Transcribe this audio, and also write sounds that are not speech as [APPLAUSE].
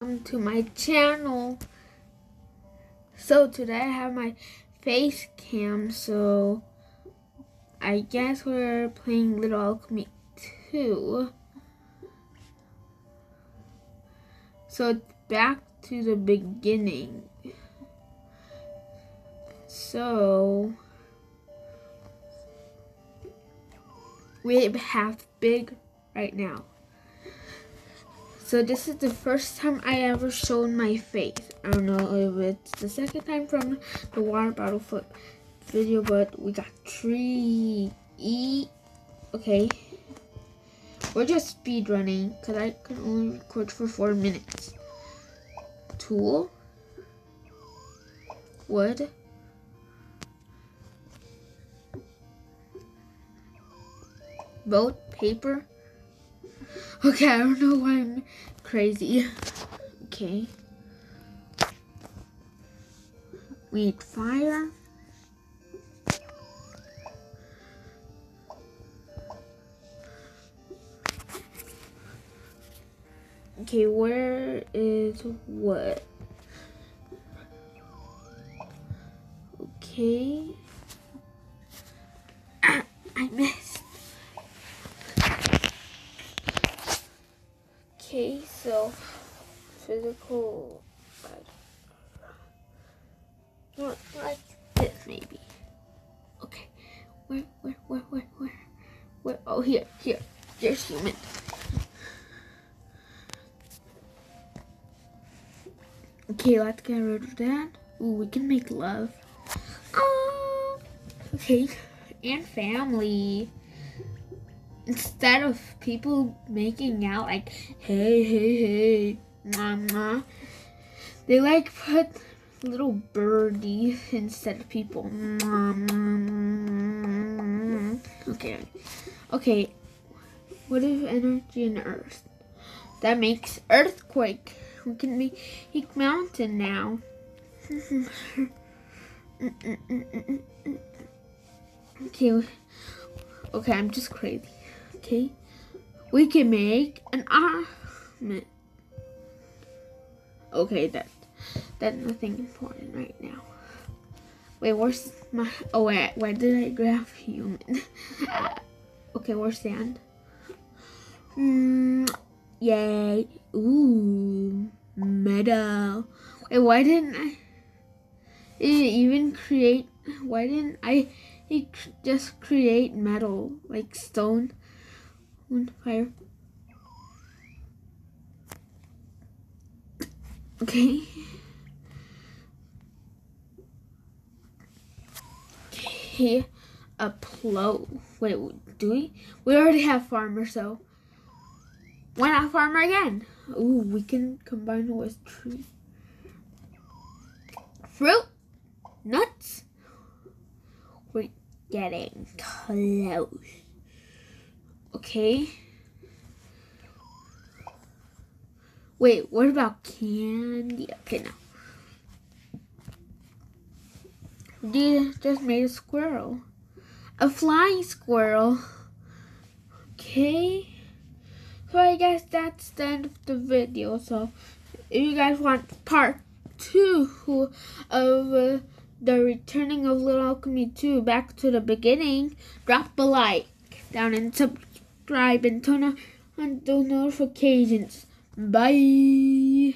Welcome to my channel. So today I have my face cam, so I guess we're playing Little Alchemy 2. So back to the beginning. So we have big right now. So this is the first time I ever shown my face. I don't know if it's the second time from the water bottle flip video, but we got three E. Okay. We're just speed running because I can only record for four minutes. Tool. Wood. Boat. Paper. Okay, I don't know why I'm crazy. Okay. We need fire. Okay, where is what? Okay. Physical. Not like this, maybe. Okay, where, where, where, where, where, where? Oh, here, here. There's human. Okay, let's get rid of that. Ooh, we can make love. Oh, okay, and family. Instead of people making out like, hey, hey, hey, mwah, they like put little birdies instead of people. Okay, okay. What is energy in Earth? That makes earthquake. We can make mountain now. okay. Okay, I'm just crazy. Okay. We can make an armament. Okay, that that's nothing important right now. Wait, where's my oh wait, where did I grab human? [LAUGHS] okay, where's sand? Hmm Yay. Ooh. Metal. Wait, why didn't I even create, why didn't I just create metal, like stone, fire? Okay. Okay, a plow. Wait, do we? We already have farmer, so why not farmer again? Ooh, we can combine it with tree. Fruit, nuts. We're getting close. Okay. Wait, what about candy? Okay, now. We just made a squirrel. A flying squirrel. Okay. So I guess that's the end of the video. So if you guys want part two of uh, the returning of Little Alchemy 2 back to the beginning, drop a like down and subscribe and turn on the notifications. Bye.